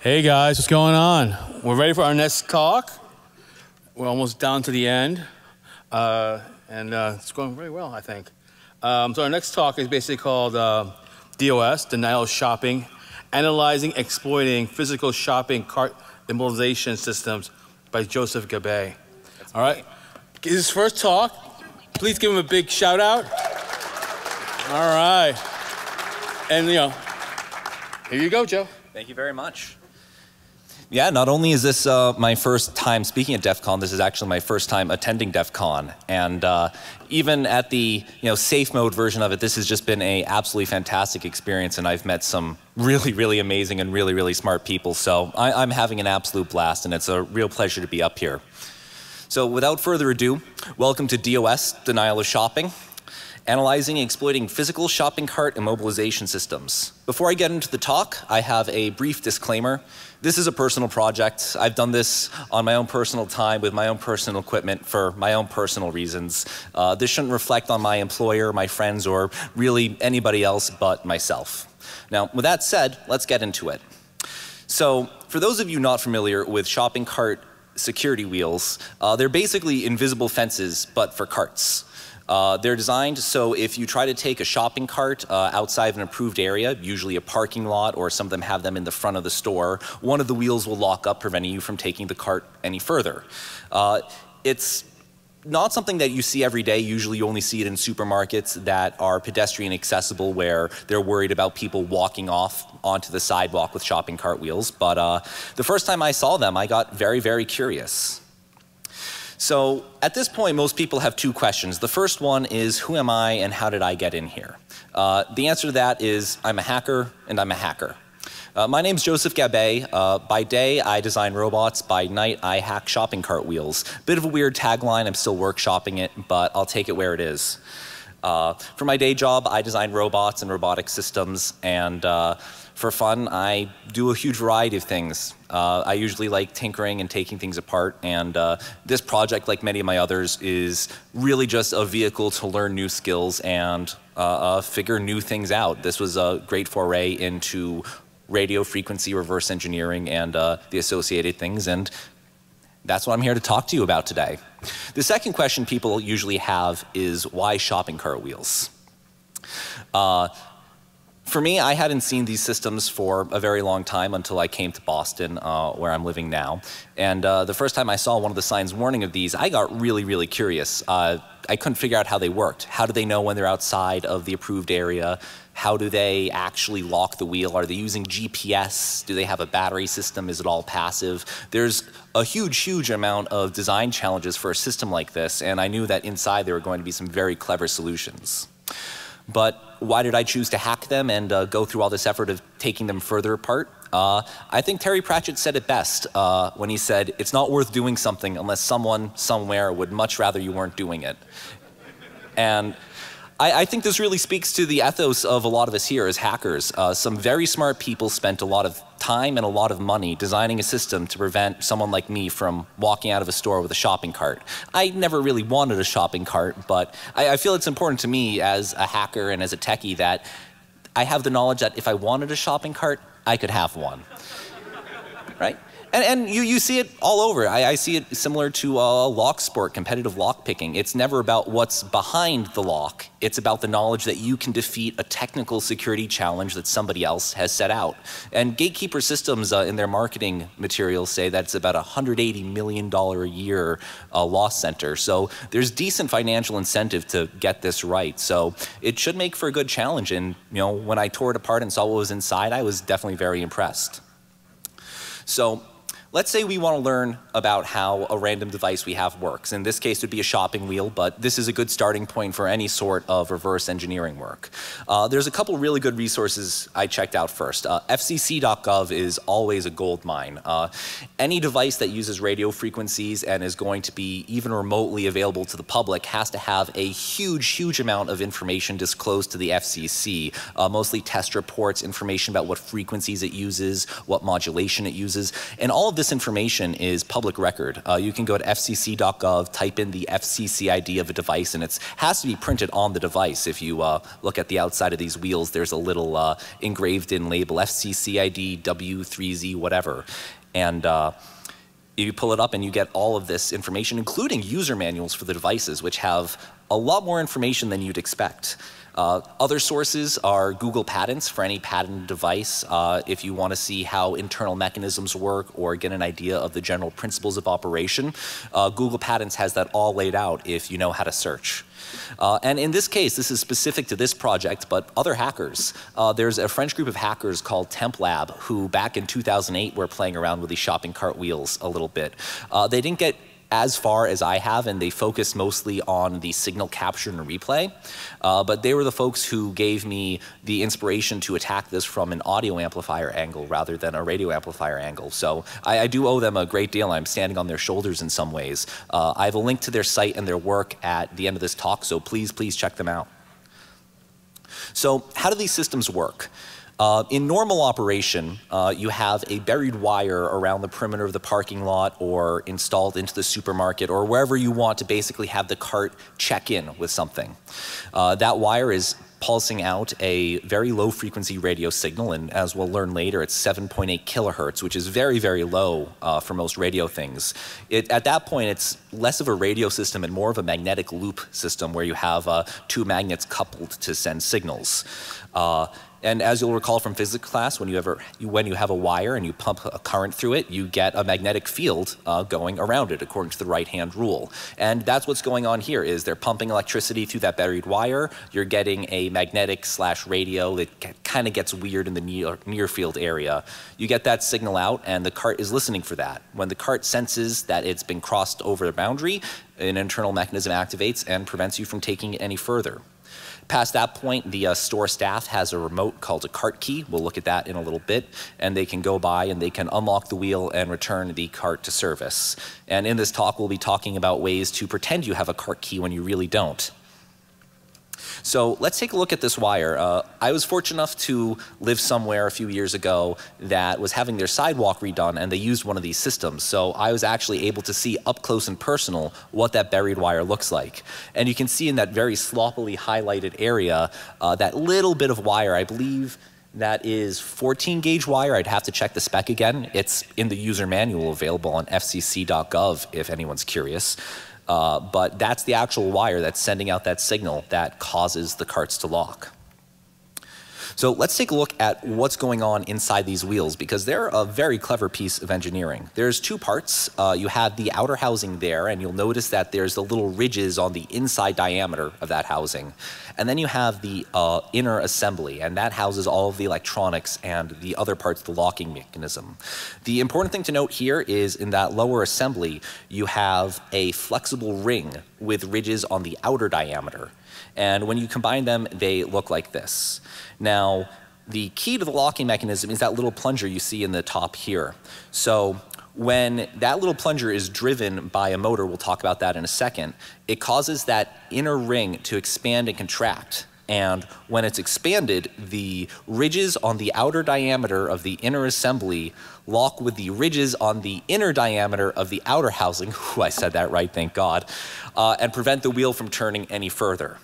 Hey guys, what's going on? We're ready for our next talk. We're almost down to the end, uh, and uh, it's going very well, I think. Um, so our next talk is basically called uh, DOS, Denial Shopping, Analyzing, Exploiting Physical Shopping Cart Immobilization Systems by Joseph Gabay. All right, his first talk. Please give him a big shout out. All right, and you know, here you go, Joe. Thank you very much. Yeah, not only is this uh, my first time speaking at DEF CON, this is actually my first time attending DEF CON. And uh, even at the you know, safe mode version of it, this has just been a absolutely fantastic experience, and I've met some really, really amazing and really, really smart people. So I, I'm having an absolute blast, and it's a real pleasure to be up here. So without further ado, welcome to DOS, Denial of Shopping analyzing and exploiting physical shopping cart immobilization systems. Before I get into the talk, I have a brief disclaimer. This is a personal project. I've done this on my own personal time with my own personal equipment for my own personal reasons. Uh, this shouldn't reflect on my employer, my friends, or really anybody else but myself. Now, with that said, let's get into it. So, for those of you not familiar with shopping cart security wheels, uh, they're basically invisible fences, but for carts. Uh, they're designed so if you try to take a shopping cart uh, outside of an approved area, usually a parking lot, or some of them have them in the front of the store, one of the wheels will lock up, preventing you from taking the cart any further. Uh, it's not something that you see every day. Usually you only see it in supermarkets that are pedestrian accessible where they're worried about people walking off onto the sidewalk with shopping cart wheels. But uh, the first time I saw them, I got very, very curious. So at this point, most people have two questions. The first one is, who am I and how did I get in here? Uh, the answer to that is, I'm a hacker and I'm a hacker. Uh, my name's Joseph Gabay. Uh, by day, I design robots. By night, I hack shopping cart wheels. Bit of a weird tagline. I'm still workshopping it, but I'll take it where it is. Uh, for my day job, I design robots and robotic systems, and uh, for fun, I do a huge variety of things. Uh, I usually like tinkering and taking things apart, and uh, this project, like many of my others, is really just a vehicle to learn new skills and uh, uh, figure new things out. This was a great foray into radio frequency reverse engineering and the associated things, and that's what I'm here to talk to you about today. The second question people usually have is why shopping cart wheels? For me, I hadn't seen these systems for a very long time until I came to Boston, uh, where I'm living now. And uh, the first time I saw one of the signs warning of these, I got really, really curious. Uh, I couldn't figure out how they worked. How do they know when they're outside of the approved area? How do they actually lock the wheel? Are they using GPS? Do they have a battery system? Is it all passive? There's a huge, huge amount of design challenges for a system like this, and I knew that inside there were going to be some very clever solutions. But why did I choose to hack them and uh, go through all this effort of taking them further apart? Uh, I think Terry Pratchett said it best uh, when he said, it's not worth doing something unless someone somewhere would much rather you weren't doing it. And I, I, think this really speaks to the ethos of a lot of us here as hackers. Uh, some very smart people spent a lot of time and a lot of money designing a system to prevent someone like me from walking out of a store with a shopping cart. I never really wanted a shopping cart, but I, I feel it's important to me as a hacker and as a techie that I have the knowledge that if I wanted a shopping cart, I could have one. right? And, and you, you see it all over. I, I see it similar to uh, lock sport, competitive lock picking. It's never about what's behind the lock. It's about the knowledge that you can defeat a technical security challenge that somebody else has set out. And Gatekeeper Systems uh, in their marketing materials say that it's about a $180 million a year uh, loss center. So there's decent financial incentive to get this right. So it should make for a good challenge. And you know, when I tore it apart and saw what was inside, I was definitely very impressed. So Let's say we want to learn about how a random device we have works. In this case, it would be a shopping wheel, but this is a good starting point for any sort of reverse engineering work. Uh, there's a couple really good resources I checked out first. Uh, FCC.gov is always a gold mine. Uh, any device that uses radio frequencies and is going to be even remotely available to the public has to have a huge, huge amount of information disclosed to the FCC, uh, mostly test reports, information about what frequencies it uses, what modulation it uses, and all of this information is public record. Uh, you can go to fcc.gov, type in the FCC ID of a device, and it has to be printed on the device. If you uh, look at the outside of these wheels, there's a little uh, engraved in label FCC ID W3Z whatever. And uh, you pull it up and you get all of this information, including user manuals for the devices, which have a lot more information than you'd expect. Uh, other sources are Google Patents for any patent device. Uh, if you want to see how internal mechanisms work or get an idea of the general principles of operation, uh, Google Patents has that all laid out if you know how to search. Uh, and in this case, this is specific to this project, but other hackers. Uh, there's a French group of hackers called Temp Lab who back in 2008 were playing around with these shopping cart wheels a little bit. Uh, they didn't get as far as I have, and they focused mostly on the signal capture and replay. Uh, but they were the folks who gave me the inspiration to attack this from an audio amplifier angle rather than a radio amplifier angle. So I, I do owe them a great deal. I'm standing on their shoulders in some ways. Uh, I have a link to their site and their work at the end of this talk, so please, please check them out. So how do these systems work? Uh, in normal operation, uh, you have a buried wire around the perimeter of the parking lot or installed into the supermarket or wherever you want to basically have the cart check in with something. Uh, that wire is pulsing out a very low frequency radio signal, and as we'll learn later, it's 7.8 kilohertz, which is very, very low uh, for most radio things. It, at that point, it's less of a radio system and more of a magnetic loop system where you have uh, two magnets coupled to send signals. And as you'll recall from physics class, when you, ever, when you have a wire and you pump a current through it, you get a magnetic field uh, going around it according to the right-hand rule. And that's what's going on here is they're pumping electricity through that buried wire. You're getting a magnetic slash radio that kind of gets weird in the near, near field area. You get that signal out and the cart is listening for that. When the cart senses that it's been crossed over the boundary, an internal mechanism activates and prevents you from taking it any further. Past that point, the uh, store staff has a remote called a cart key. We'll look at that in a little bit. And they can go by and they can unlock the wheel and return the cart to service. And in this talk, we'll be talking about ways to pretend you have a cart key when you really don't. So let's take a look at this wire. Uh, I was fortunate enough to live somewhere a few years ago that was having their sidewalk redone and they used one of these systems. So I was actually able to see up close and personal what that buried wire looks like. And you can see in that very sloppily highlighted area, uh, that little bit of wire, I believe that is 14 gauge wire. I'd have to check the spec again. It's in the user manual available on fcc.gov if anyone's curious. Uh, but that's the actual wire that's sending out that signal that causes the carts to lock. So let's take a look at what's going on inside these wheels because they're a very clever piece of engineering. There's two parts. Uh, you have the outer housing there and you'll notice that there's the little ridges on the inside diameter of that housing. And then you have the uh, inner assembly and that houses all of the electronics and the other parts the locking mechanism. The important thing to note here is in that lower assembly you have a flexible ring with ridges on the outer diameter. And when you combine them, they look like this. Now, the key to the locking mechanism is that little plunger you see in the top here. So when that little plunger is driven by a motor, we'll talk about that in a second, it causes that inner ring to expand and contract. And when it's expanded, the ridges on the outer diameter of the inner assembly lock with the ridges on the inner diameter of the outer housing, Ooh, I said that right, thank God, uh, and prevent the wheel from turning any further.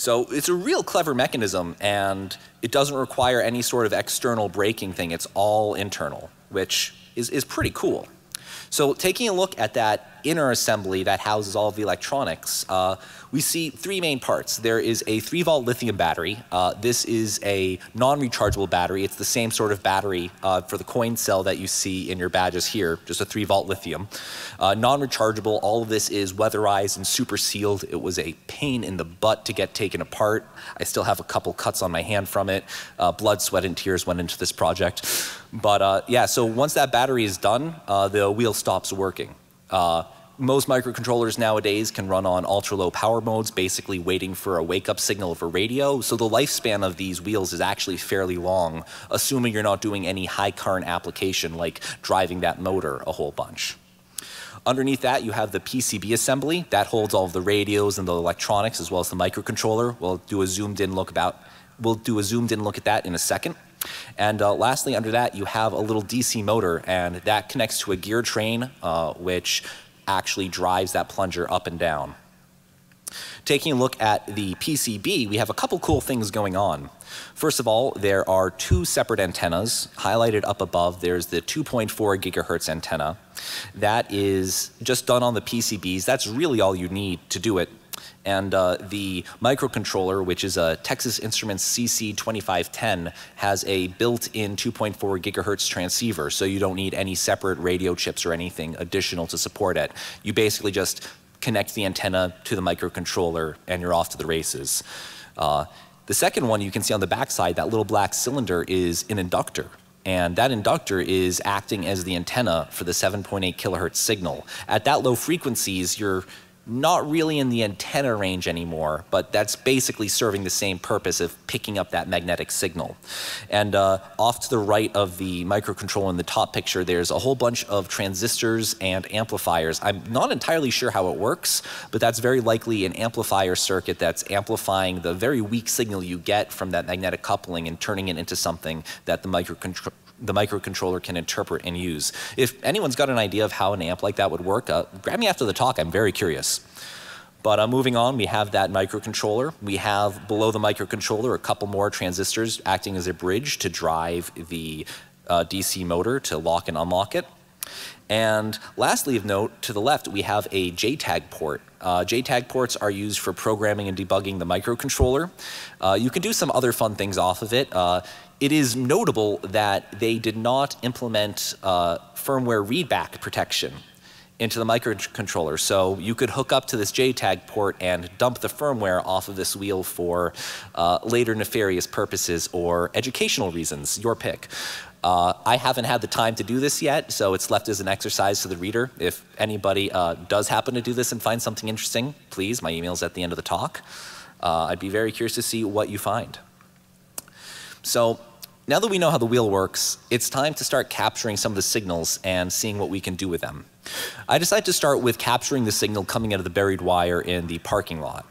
So it's a real clever mechanism and it doesn't require any sort of external braking thing. It's all internal, which is, is pretty cool. So taking a look at that inner assembly that houses all of the electronics, uh, we see three main parts. There is a 3 volt lithium battery. Uh, this is a non-rechargeable battery. It's the same sort of battery uh, for the coin cell that you see in your badges here, just a 3 volt lithium. Uh, non-rechargeable, all of this is weatherized and super sealed. It was a pain in the butt to get taken apart. I still have a couple cuts on my hand from it. Uh, blood, sweat, and tears went into this project. But uh, yeah, so once that battery is done, the wheel stops working. Uh, most microcontrollers nowadays can run on ultra low power modes, basically waiting for a wake up signal of a radio. So the lifespan of these wheels is actually fairly long, assuming you're not doing any high current application like driving that motor a whole bunch. Underneath that, you have the PCB assembly that holds all of the radios and the electronics as well as the microcontroller. We'll do a zoomed in look about. We'll do a zoomed in look at that in a second. And uh, lastly, under that, you have a little DC motor, and that connects to a gear train, uh, which actually drives that plunger up and down. Taking a look at the PCB, we have a couple cool things going on. First of all, there are two separate antennas. Highlighted up above, there's the 2.4 gigahertz antenna. That is just done on the PCBs. That's really all you need to do it. And uh, the microcontroller, which is a Texas Instruments CC2510, has a built-in 2.4 gigahertz transceiver, so you don't need any separate radio chips or anything additional to support it. You basically just connect the antenna to the microcontroller, and you're off to the races. Uh, the second one you can see on the backside, that little black cylinder is an inductor. And that inductor is acting as the antenna for the 7.8 kilohertz signal. At that low frequencies, you're not really in the antenna range anymore, but that's basically serving the same purpose of picking up that magnetic signal. And uh, off to the right of the microcontroller in the top picture, there's a whole bunch of transistors and amplifiers. I'm not entirely sure how it works, but that's very likely an amplifier circuit that's amplifying the very weak signal you get from that magnetic coupling and turning it into something that the microcontroller the microcontroller can interpret and use. If anyone's got an idea of how an amp like that would work, uh, grab me after the talk. I'm very curious. But uh, moving on, we have that microcontroller. We have below the microcontroller a couple more transistors acting as a bridge to drive the uh, DC motor to lock and unlock it. And lastly of note, to the left, we have a JTAG port. Uh, JTAG ports are used for programming and debugging the microcontroller. Uh, you can do some other fun things off of it. Uh, it is notable that they did not implement uh, firmware readback protection into the microcontroller. So you could hook up to this JTAG port and dump the firmware off of this wheel for uh, later nefarious purposes or educational reasons, your pick. Uh, I haven't had the time to do this yet, so it's left as an exercise to the reader. If anybody uh, does happen to do this and find something interesting, please, my email's at the end of the talk. Uh, I'd be very curious to see what you find. So now that we know how the wheel works, it's time to start capturing some of the signals and seeing what we can do with them. I decided to start with capturing the signal coming out of the buried wire in the parking lot.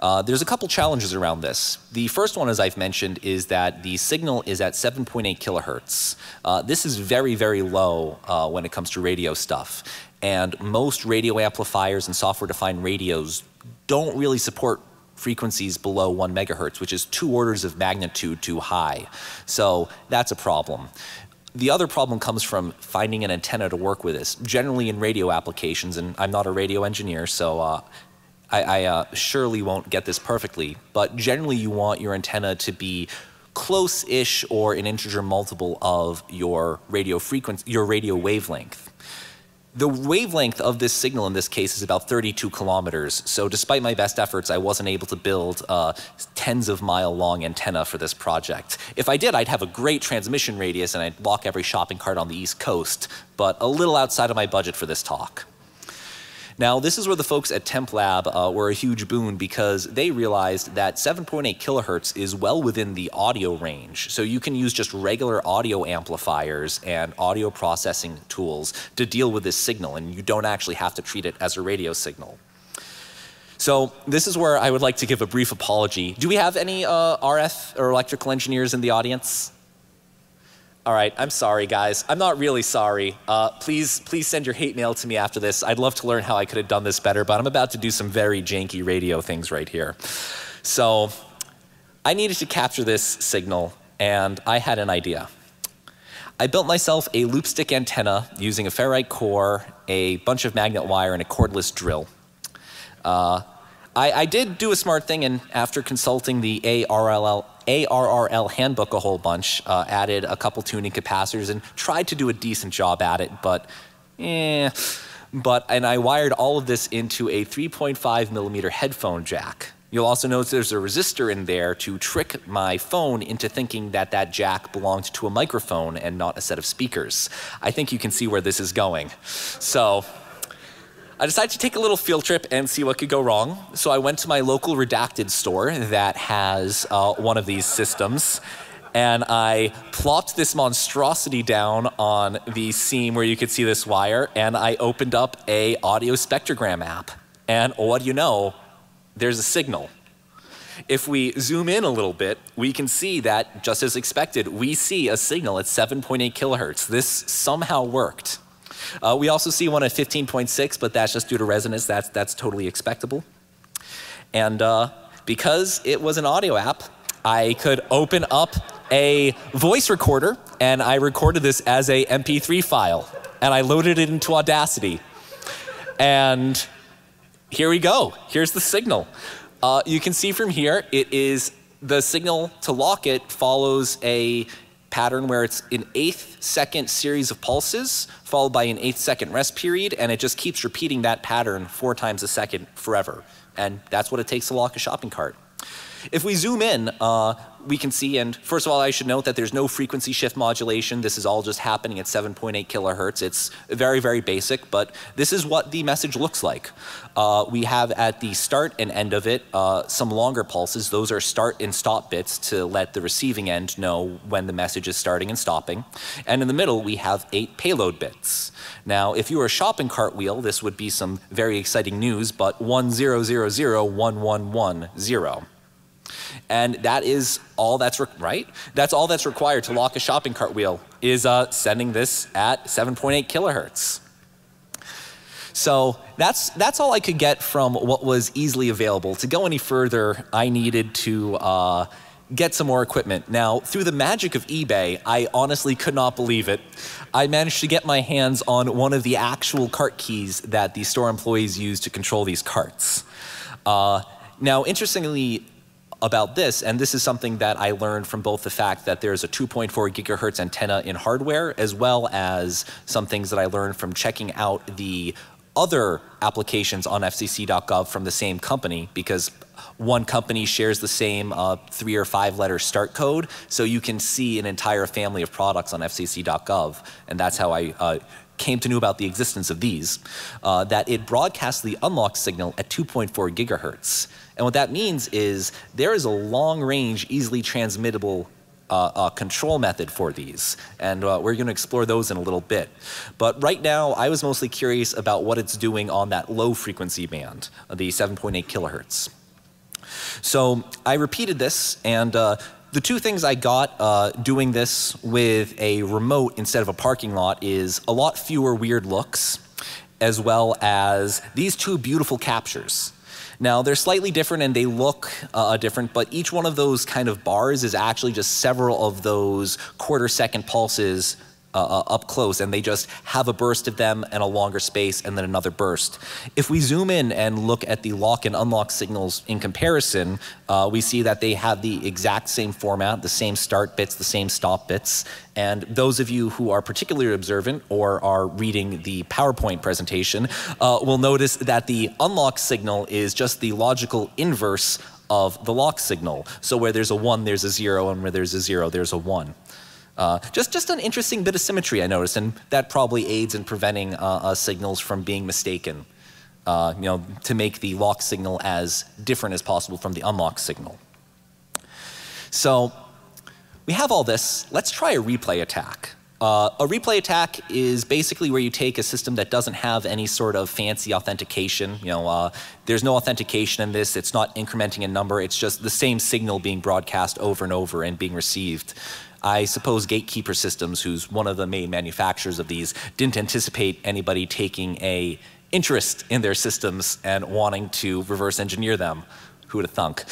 Uh, there's a couple challenges around this. The first one, as I've mentioned, is that the signal is at 7.8 kilohertz. Uh, this is very, very low uh, when it comes to radio stuff. And most radio amplifiers and software-defined radios don't really support frequencies below 1 megahertz, which is two orders of magnitude too high. So that's a problem. The other problem comes from finding an antenna to work with this. Generally in radio applications, and I'm not a radio engineer, so uh, I, I uh, surely won't get this perfectly, but generally you want your antenna to be close-ish or an integer multiple of your radio frequency, your radio wavelength. The wavelength of this signal in this case is about 32 kilometers. So despite my best efforts, I wasn't able to build tens of mile long antenna for this project. If I did, I'd have a great transmission radius and I'd lock every shopping cart on the East Coast, but a little outside of my budget for this talk. Now, this is where the folks at TempLab uh, were a huge boon because they realized that 7.8 kilohertz is well within the audio range. So you can use just regular audio amplifiers and audio processing tools to deal with this signal, and you don't actually have to treat it as a radio signal. So this is where I would like to give a brief apology. Do we have any uh, RF or electrical engineers in the audience? All right, I'm sorry, guys. I'm not really sorry. Uh, please, please send your hate mail to me after this. I'd love to learn how I could have done this better, but I'm about to do some very janky radio things right here. So I needed to capture this signal, and I had an idea. I built myself a loopstick antenna using a ferrite core, a bunch of magnet wire, and a cordless drill. Uh, I, I, did do a smart thing, and after consulting the ARRL, ARRL handbook a whole bunch, uh, added a couple tuning capacitors and tried to do a decent job at it, but eh. But, and I wired all of this into a 3.5 millimeter headphone jack. You'll also notice there's a resistor in there to trick my phone into thinking that that jack belonged to a microphone and not a set of speakers. I think you can see where this is going. So, I decided to take a little field trip and see what could go wrong. So I went to my local redacted store that has uh, one of these systems. And I plopped this monstrosity down on the seam where you could see this wire, and I opened up a audio spectrogram app. And what do you know? There's a signal. if we zoom in a little bit, we can see that, just as expected, we see a signal at 7.8 kilohertz. This somehow worked. Uh, we also see one at 15.6, but that's just due to resonance. That's, that's totally expectable. And uh, because it was an audio app, I could open up a voice recorder and I recorded this as a MP3 file and I loaded it into Audacity. And here we go. Here's the signal. Uh, you can see from here, it is the signal to lock it follows a pattern where it's an eighth second series of pulses followed by an eighth second rest period, and it just keeps repeating that pattern four times a second forever. And that's what it takes to lock a shopping cart. If we zoom in, uh, we can see, and first of all, I should note that there's no frequency shift modulation. This is all just happening at 7.8 kilohertz. It's very, very basic, but this is what the message looks like. Uh, we have at the start and end of it uh, some longer pulses. Those are start and stop bits to let the receiving end know when the message is starting and stopping. And in the middle, we have eight payload bits. Now, if you were a shopping cart wheel, this would be some very exciting news, but 10001110. And that is all that's right. That's all that's required to lock a shopping cart wheel is uh, sending this at 7.8 kilohertz. So that's that's all I could get from what was easily available. To go any further, I needed to uh, get some more equipment. Now, through the magic of eBay, I honestly could not believe it. I managed to get my hands on one of the actual cart keys that the store employees use to control these carts. Uh, now, interestingly, about this, and this is something that I learned from both the fact that there's a 2.4 gigahertz antenna in hardware, as well as some things that I learned from checking out the other applications on FCC.gov from the same company, because one company shares the same uh, three or five letter start code, so you can see an entire family of products on FCC.gov, and that's how I uh, came to know about the existence of these, uh, that it broadcasts the unlock signal at 2.4 gigahertz. And what that means is there is a long range, easily transmittable uh, uh, control method for these. And uh, we're going to explore those in a little bit. But right now, I was mostly curious about what it's doing on that low frequency band, the 7.8 kilohertz. So I repeated this, and uh, the two things I got uh, doing this with a remote instead of a parking lot is a lot fewer weird looks, as well as these two beautiful captures. Now, they're slightly different and they look uh, different, but each one of those kind of bars is actually just several of those quarter second pulses uh, uh, up close and they just have a burst of them and a longer space and then another burst. If we zoom in and look at the lock and unlock signals in comparison, uh, we see that they have the exact same format, the same start bits, the same stop bits. And those of you who are particularly observant or are reading the PowerPoint presentation uh, will notice that the unlock signal is just the logical inverse of the lock signal. So where there's a one, there's a zero, and where there's a zero, there's a one. Uh, just, just an interesting bit of symmetry I noticed, and that probably aids in preventing uh, uh, signals from being mistaken, uh, you know, to make the lock signal as different as possible from the unlock signal. So we have all this. Let's try a replay attack. Uh, a replay attack is basically where you take a system that doesn't have any sort of fancy authentication. You know, uh, there's no authentication in this. It's not incrementing a number. It's just the same signal being broadcast over and over and being received. I suppose Gatekeeper Systems, who's one of the main manufacturers of these, didn't anticipate anybody taking a interest in their systems and wanting to reverse engineer them. Who would have thunk?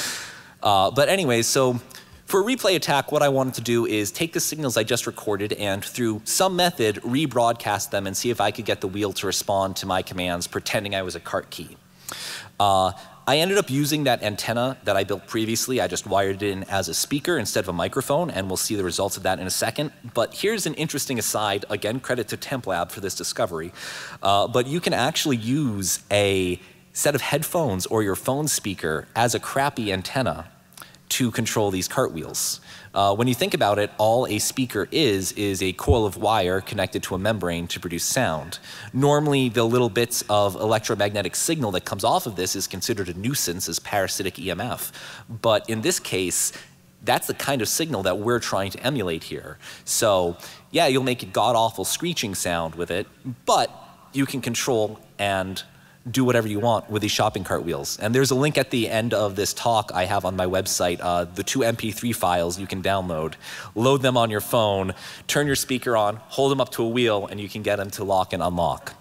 Uh, but anyway, so for a replay attack, what I wanted to do is take the signals I just recorded and through some method rebroadcast them and see if I could get the wheel to respond to my commands pretending I was a cart key. Uh, I ended up using that antenna that I built previously. I just wired it in as a speaker instead of a microphone, and we'll see the results of that in a second. But here's an interesting aside. Again, credit to TempLab for this discovery. Uh, but you can actually use a set of headphones or your phone speaker as a crappy antenna to control these cartwheels. Uh, when you think about it, all a speaker is, is a coil of wire connected to a membrane to produce sound. Normally, the little bits of electromagnetic signal that comes off of this is considered a nuisance as parasitic EMF. But in this case, that's the kind of signal that we're trying to emulate here. So, yeah, you'll make a god awful screeching sound with it, but you can control and do whatever you want with these shopping cart wheels. And there's a link at the end of this talk I have on my website, uh, the two MP3 files you can download. Load them on your phone, turn your speaker on, hold them up to a wheel, and you can get them to lock and unlock.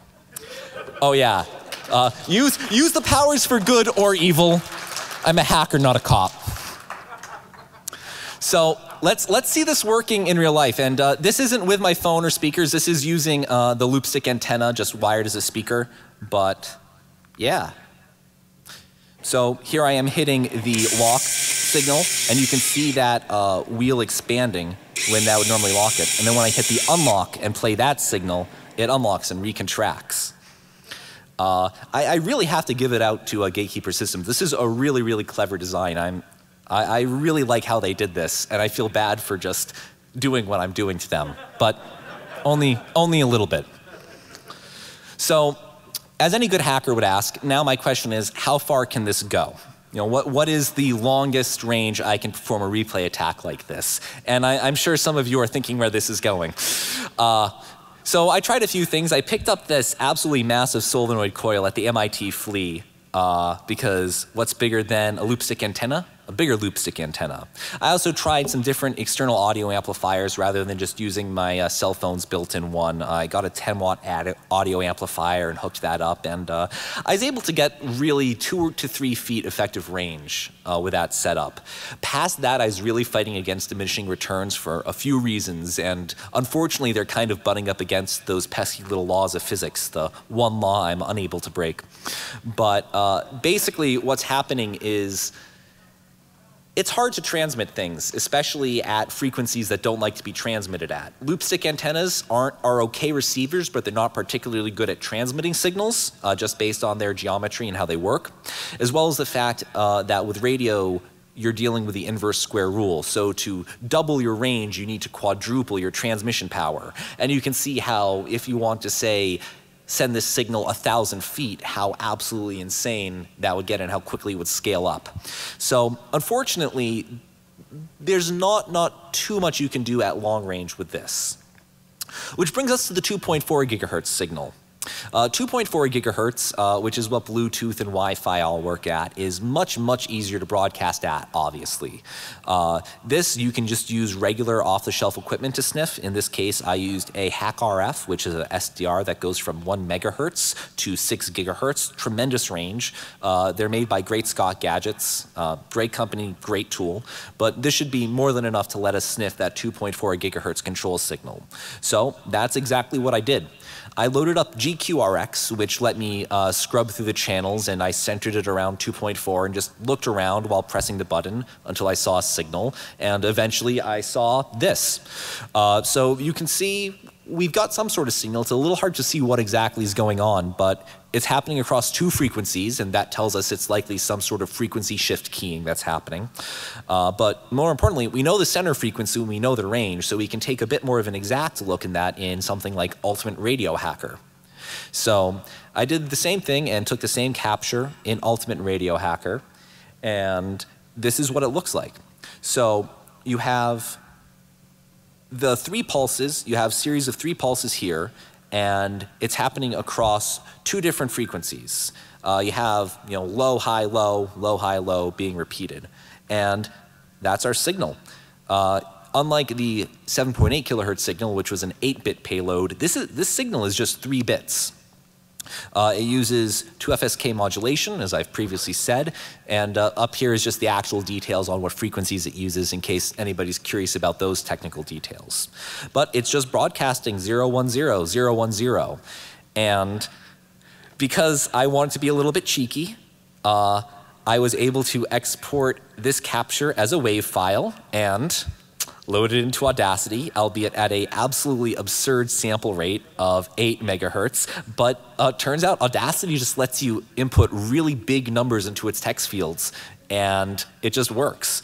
Oh, yeah. Uh, use, use the powers for good or evil. I'm a hacker, not a cop. So let's, let's see this working in real life. And uh, this isn't with my phone or speakers. This is using uh, the loopstick antenna, just wired as a speaker. But yeah. So here I am hitting the lock signal, and you can see that uh, wheel expanding when that would normally lock it. And then when I hit the unlock and play that signal, it unlocks and recontracts. Uh, I, I, really have to give it out to uh, Gatekeeper Systems. This is a really, really clever design. I'm, I, I really like how they did this, and I feel bad for just doing what I'm doing to them, but only, only a little bit. So as any good hacker would ask, now my question is, how far can this go? You know, what, what is the longest range I can perform a replay attack like this? And I, am sure some of you are thinking where this is going. Uh, so I tried a few things. I picked up this absolutely massive solenoid coil at the MIT Flea uh, because what's bigger than a loopstick antenna? A bigger loopstick antenna. I also tried some different external audio amplifiers rather than just using my uh, cell phone's built-in one. I got a 10 watt audio amplifier and hooked that up and uh, I was able to get really two to three feet effective range uh, with that setup. Past that I was really fighting against diminishing returns for a few reasons and unfortunately they're kind of butting up against those pesky little laws of physics, the one law I'm unable to break. But uh, basically what's happening is it's hard to transmit things, especially at frequencies that don't like to be transmitted at. Loopstick antennas aren't, are okay receivers, but they're not particularly good at transmitting signals, uh, just based on their geometry and how they work, as well as the fact uh, that with radio, you're dealing with the inverse square rule. So to double your range, you need to quadruple your transmission power. And you can see how if you want to say send this signal a thousand feet, how absolutely insane that would get and how quickly it would scale up. So unfortunately, there's not, not too much you can do at long range with this. Which brings us to the 2.4 gigahertz signal. Uh, 2.4 gigahertz, uh, which is what Bluetooth and Wi-Fi all work at, is much, much easier to broadcast at, obviously. Uh, this, you can just use regular off-the-shelf equipment to sniff. In this case, I used a HackRF, which is an SDR that goes from 1 megahertz to 6 gigahertz. Tremendous range. Uh, they're made by Great Scott Gadgets. Uh, great company, great tool. But this should be more than enough to let us sniff that 2.4 gigahertz control signal. So that's exactly what I did. I loaded up GQRX, which let me uh, scrub through the channels, and I centered it around 2.4 and just looked around while pressing the button until I saw a signal, and eventually I saw this. Uh, so you can see we've got some sort of signal. It's a little hard to see what exactly is going on, but it's happening across two frequencies, and that tells us it's likely some sort of frequency shift keying that's happening. Uh, but more importantly, we know the center frequency and we know the range, so we can take a bit more of an exact look in that in something like Ultimate Radio Hacker. So I did the same thing and took the same capture in Ultimate Radio Hacker, and this is what it looks like. So you have the three pulses, you have series of three pulses here, and it's happening across two different frequencies. Uh, you have you know low, high, low, low, high, low being repeated, and that's our signal. Uh, unlike the 7.8 kilohertz signal, which was an 8-bit payload, this is this signal is just three bits. Uh, it uses 2FSK modulation, as I've previously said, and uh, up here is just the actual details on what frequencies it uses in case anybody's curious about those technical details. But it's just broadcasting 010, 010, and because I wanted to be a little bit cheeky, uh, I was able to export this capture as a WAV file and loaded into Audacity, albeit at a absolutely absurd sample rate of 8 megahertz. But uh, turns out Audacity just lets you input really big numbers into its text fields and it just works.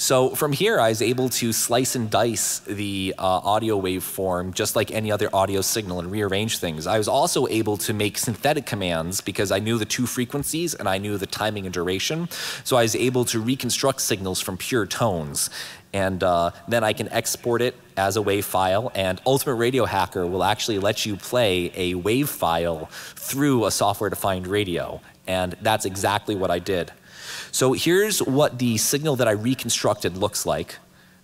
So from here, I was able to slice and dice the uh, audio waveform just like any other audio signal and rearrange things. I was also able to make synthetic commands because I knew the two frequencies and I knew the timing and duration. So I was able to reconstruct signals from pure tones. And uh, then I can export it as a WAV file, and Ultimate Radio Hacker will actually let you play a WAV file through a software defined radio. And that's exactly what I did. So here's what the signal that I reconstructed looks like.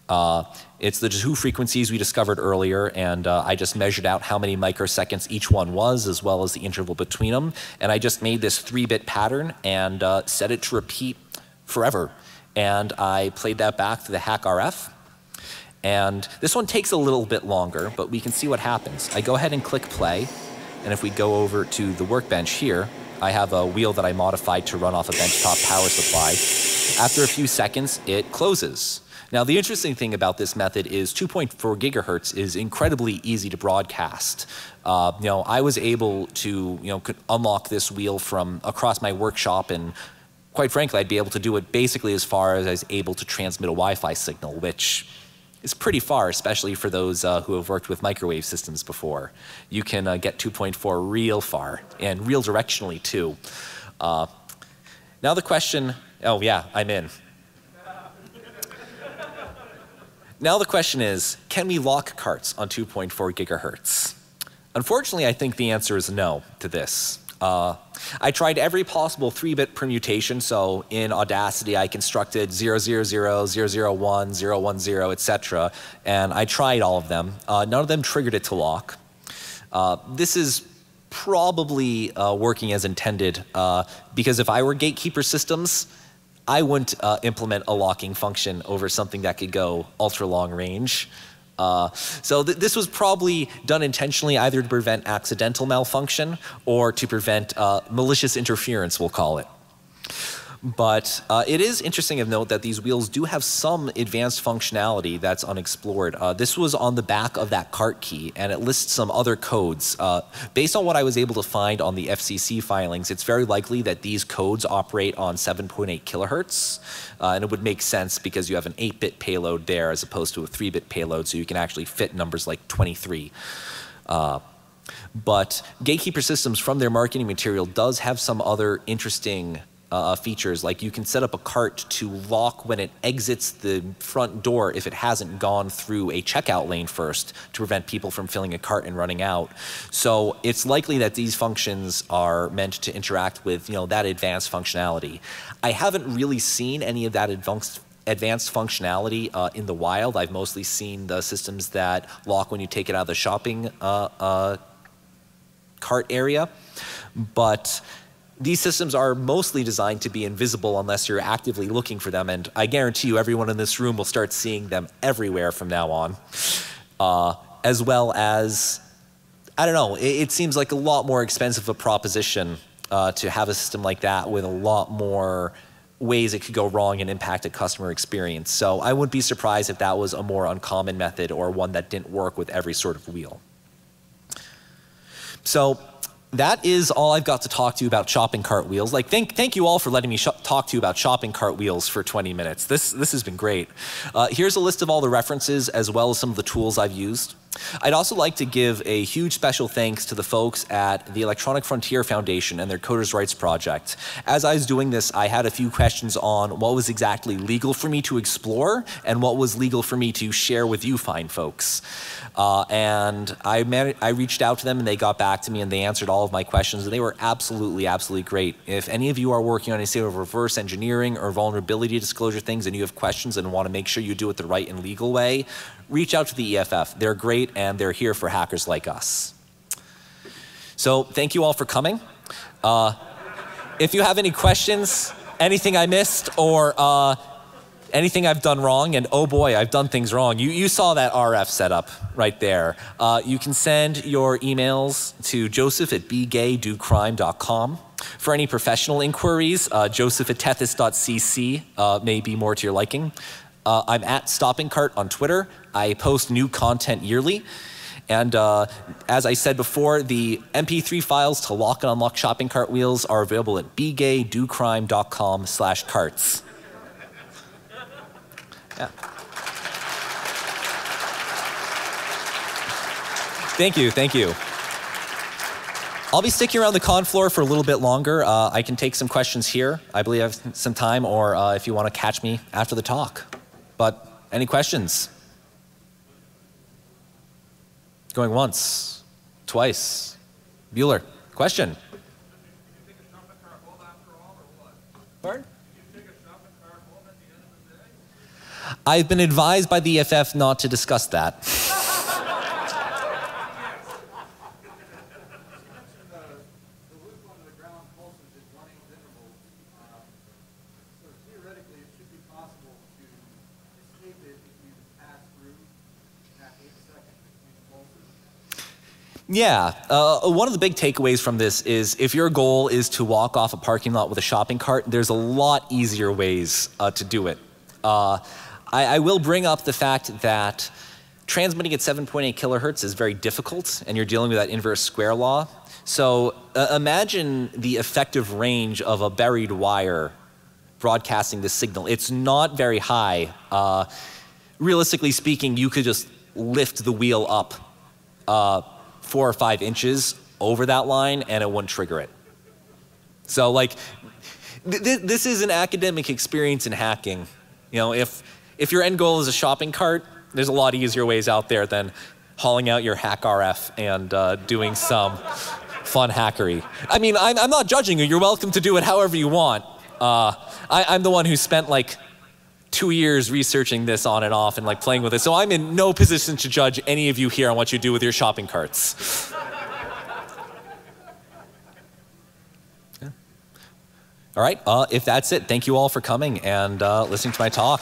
Uh, it's the two frequencies we discovered earlier, and uh, I just measured out how many microseconds each one was, as well as the interval between them. And I just made this three-bit pattern and uh, set it to repeat forever. And I played that back to the hack RF. And this one takes a little bit longer, but we can see what happens. I go ahead and click play, and if we go over to the workbench here, I have a wheel that I modified to run off a benchtop power supply. After a few seconds, it closes. Now, the interesting thing about this method is 2.4 gigahertz is incredibly easy to broadcast. Uh, you know, I was able to, you know, unlock this wheel from across my workshop and quite frankly, I'd be able to do it basically as far as I was able to transmit a Wi-Fi signal, which is pretty far, especially for those uh, who have worked with microwave systems before. You can uh, get 2.4 real far, and real directionally too. Uh, now the question, oh yeah, I'm in. now the question is, can we lock carts on 2.4 gigahertz? Unfortunately, I think the answer is no to this. Uh, I tried every possible 3-bit permutation, so in Audacity I constructed 000, 001, 010, etc., and I tried all of them. Uh, none of them triggered it to lock. Uh, this is probably uh, working as intended, uh, because if I were Gatekeeper Systems, I wouldn't uh, implement a locking function over something that could go ultra long range. Uh, so th this was probably done intentionally either to prevent accidental malfunction or to prevent uh, malicious interference, we'll call it. But uh, it is interesting of note that these wheels do have some advanced functionality that's unexplored. Uh, this was on the back of that cart key, and it lists some other codes. Uh, based on what I was able to find on the FCC filings, it's very likely that these codes operate on 7.8 kilohertz, uh, and it would make sense because you have an 8-bit payload there as opposed to a 3-bit payload, so you can actually fit numbers like 23. Uh, but Gatekeeper Systems, from their marketing material, does have some other interesting uh, features like you can set up a cart to lock when it exits the front door if it hasn't gone through a checkout lane first to prevent people from filling a cart and running out. So it's likely that these functions are meant to interact with you know that advanced functionality. I haven't really seen any of that advanced advanced functionality uh, in the wild. I've mostly seen the systems that lock when you take it out of the shopping uh, uh cart area, but these systems are mostly designed to be invisible unless you're actively looking for them, and I guarantee you everyone in this room will start seeing them everywhere from now on. Uh, as well as, I don't know, it, it, seems like a lot more expensive a proposition uh, to have a system like that with a lot more ways it could go wrong and impact a customer experience. So I wouldn't be surprised if that was a more uncommon method or one that didn't work with every sort of wheel. So that is all I've got to talk to you about shopping cart wheels. Like, thank, thank you all for letting me talk to you about shopping cart wheels for 20 minutes. This, this has been great. Uh, here's a list of all the references as well as some of the tools I've used. I'd also like to give a huge special thanks to the folks at the Electronic Frontier Foundation and their Coders' Rights Project. As I was doing this, I had a few questions on what was exactly legal for me to explore and what was legal for me to share with you fine folks. Uh, and I, I reached out to them and they got back to me and they answered all of my questions and they were absolutely, absolutely great. If any of you are working on any sort of reverse engineering or vulnerability disclosure things and you have questions and want to make sure you do it the right and legal way, reach out to the EFF. They're great and they're here for hackers like us. So thank you all for coming. Uh, if you have any questions, anything I missed, or uh, anything I've done wrong, and oh boy, I've done things wrong. You, you saw that RF setup right there. Uh, you can send your emails to joseph at bgaydocrime.com. For any professional inquiries, uh, joseph at tethys.cc uh, may be more to your liking. Uh, I'm at Stopping Cart on Twitter. I post new content yearly. And uh, as I said before, the MP3 files to lock and unlock shopping cart wheels are available at bgaydocrime.com slash carts. Yeah. Thank you, thank you. I'll be sticking around the con floor for a little bit longer. Uh, I can take some questions here. I believe I have some time, or uh, if you want to catch me after the talk. But any questions? Going once, twice. Bueller, question? I've been advised by the EFF not to discuss that. Yeah, uh, one of the big takeaways from this is if your goal is to walk off a parking lot with a shopping cart, there's a lot easier ways uh, to do it. Uh, I, I, will bring up the fact that transmitting at 7.8 kilohertz is very difficult, and you're dealing with that inverse square law. So uh, imagine the effective range of a buried wire broadcasting this signal. It's not very high. Uh, realistically speaking, you could just lift the wheel up uh, four or five inches over that line and it wouldn't trigger it. So like, th th this is an academic experience in hacking. You know, if, if your end goal is a shopping cart, there's a lot easier ways out there than hauling out your HackRF and uh, doing some fun hackery. I mean, I'm, I'm, not judging you. You're welcome to do it however you want. Uh, I, I'm the one who spent like two years researching this on and off and like playing with it. So I'm in no position to judge any of you here on what you do with your shopping carts. yeah. All right, uh, if that's it, thank you all for coming and uh, listening to my talk.